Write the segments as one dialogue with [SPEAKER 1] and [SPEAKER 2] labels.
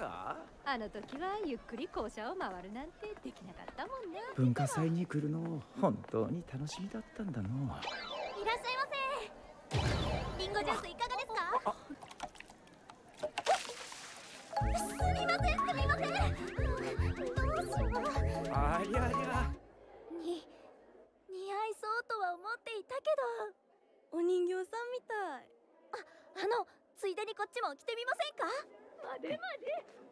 [SPEAKER 1] か？
[SPEAKER 2] あの時はゆっくり校舎を回るなんてできなかったもんね。
[SPEAKER 1] 文化祭に来るの本当に楽しみだったんだの
[SPEAKER 3] いらっしゃいませ。リンゴジュースいかがですか？すみません。すみません。どうしよう。
[SPEAKER 1] ありゃりゃ
[SPEAKER 3] に似合いそうとは思っていたけど。お人形さんみたい。ああのついでにこっちも着てみませんか？までまで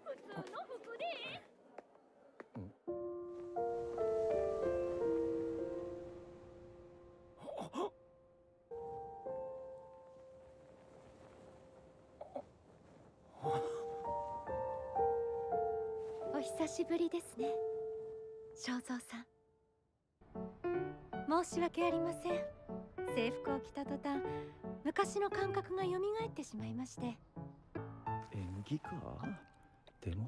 [SPEAKER 3] 普通の服で。
[SPEAKER 2] お久しぶりですね。正蔵さん。申し訳ありません。制服を着た途端昔の感覚が蘇ってしまいまして。
[SPEAKER 1] 演技か？でも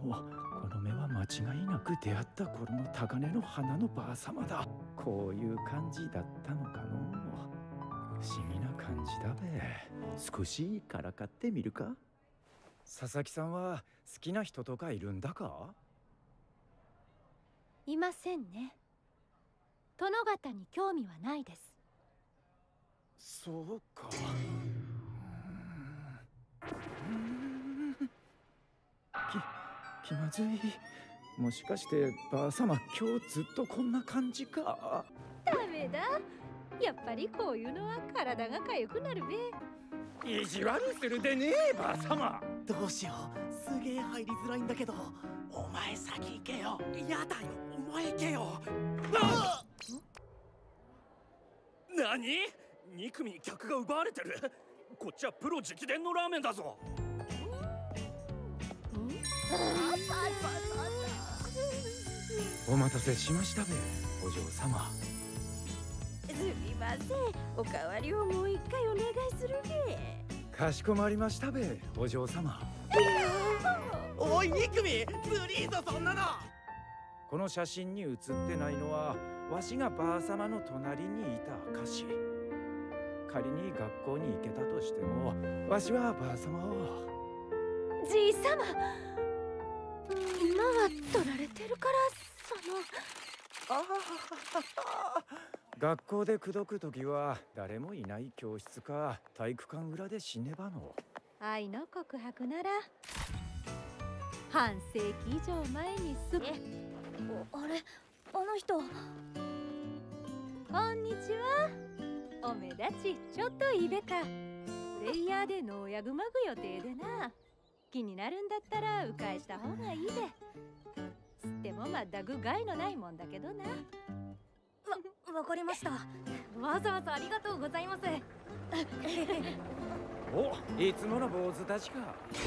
[SPEAKER 1] この目は間違いなく出会った頃の高嶺の花のばあ様だ。こういう感じだったのかの？不思議な感じだべ。少しからかってみるか？佐々木さんは好きな人とかいるんだか？
[SPEAKER 2] いませんね。殿方に興味はないです。
[SPEAKER 1] そうか気まずい。もしかしてばあ様今日ずっとこんな感じか？
[SPEAKER 2] ダメだ。やっぱりこういうのは体が痒くなるべ。
[SPEAKER 1] 意地悪するでねえばあ様。
[SPEAKER 4] どうしよう。すげえ入りづらいんだけど。お前先行けよ。やだよ。お前行けよ。あ
[SPEAKER 5] 何？2組に客が奪われてる？こっちはプロ直伝のラーメンだぞ
[SPEAKER 1] お待たせしましたべお嬢様。
[SPEAKER 3] すみません。おかわりをもう一回お願いするべ。
[SPEAKER 1] かしこまりましたべお嬢様。
[SPEAKER 4] おい2組ずりーぞそんなの。
[SPEAKER 1] この写真に写ってないのはわしがばあ様の隣にいた証仮に学校に行けたとしてもわしはばあ様を。
[SPEAKER 2] じい様今は取られてるからその。
[SPEAKER 1] ああ学校で口説く時は誰もいない教室か体育館裏で死ねばの。
[SPEAKER 2] 愛の告白なら。半世紀以上前にすぐ。
[SPEAKER 3] おあれ？あの人。
[SPEAKER 2] こんにちは。お目立ち。ちょっといいべかプレイヤーで農薬まぐ予定でな気になるんだったら迂回した方がいいで。吸っても全く害のないもんだけどな。
[SPEAKER 3] わわかりました。わざわざありがとうございます。
[SPEAKER 1] おいつもの坊主たちか。気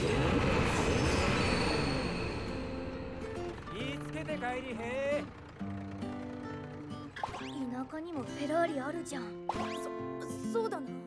[SPEAKER 1] ぃつけて帰りへ。
[SPEAKER 3] 田舎にもフェラーリあるじゃん。そそうだな